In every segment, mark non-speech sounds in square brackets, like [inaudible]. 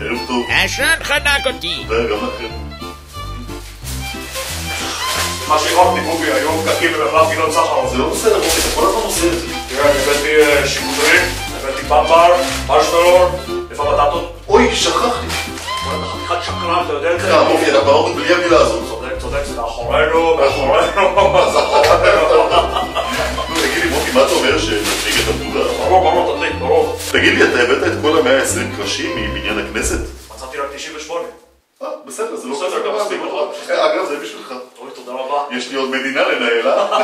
ערב טוב. העשן חנק אותי. תודה גם לכם. מה שהרמתי בובי היום, פקקים במחלף גינות סחר. זה לא בסדר, מוטי, אתה כל הזמן עושה את זה. תראה, אני הבאתי אה, שיבוטרים, הבאתי במבר, מרשמלור, איפה הבטטות? אוי, שכחתי. אתה חתיכת שקרן, אתה יודע את זה? סליחה, מוטי, אנחנו באורד בלי המילה הזאת. צודק, צודק, זה מאחורינו, מאחורינו. [laughs] תגיד לי, אתה הבאת את כל המאה ה-20 קרשים מבניין הכנסת? מצאתי רק 98. אה, בסדר, זה לא בסדר, גם מספיק. לא רע. אה, אגב, זה בשבילך. אוי, תודה רבה. יש לי עוד מדינה לנהל, אה? [laughs]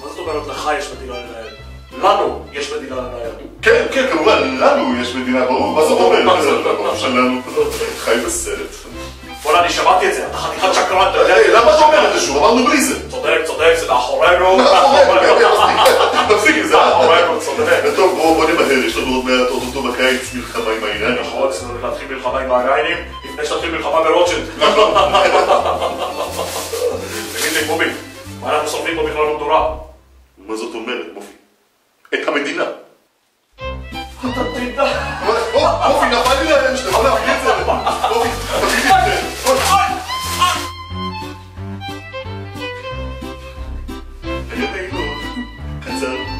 מה זאת אומרת לך יש מדינה לנהל? לנו יש מדינה לנהל. כן, כן, כמובן, לנו יש מדינה, ברור, מה זאת אומרת? זה ברור שלנו חי בסרט. וואלה, אני שמעתי את זה, אתה חתיכת שקרן, אתה יודע? היי, למה אתה אומר את זה שוב? אמרנו בלי זה. צודק, מעט אוטוטו בקיץ מלחמה עם האיראנים. נכון, צריך להתחיל מלחמה עם האיראנים, לפני שתתחיל מלחמה ברוטשילד. תגיד לי, בובי, מה אנחנו שורפים פה בכלל במדורה? מה זאת אומרת, מופי? את המדינה. אתה תדע. או, מופי, נפל לי להם, שאתה יכול להביא את זה. מופי, תביא לי את זה. איזה נעימות. קצר.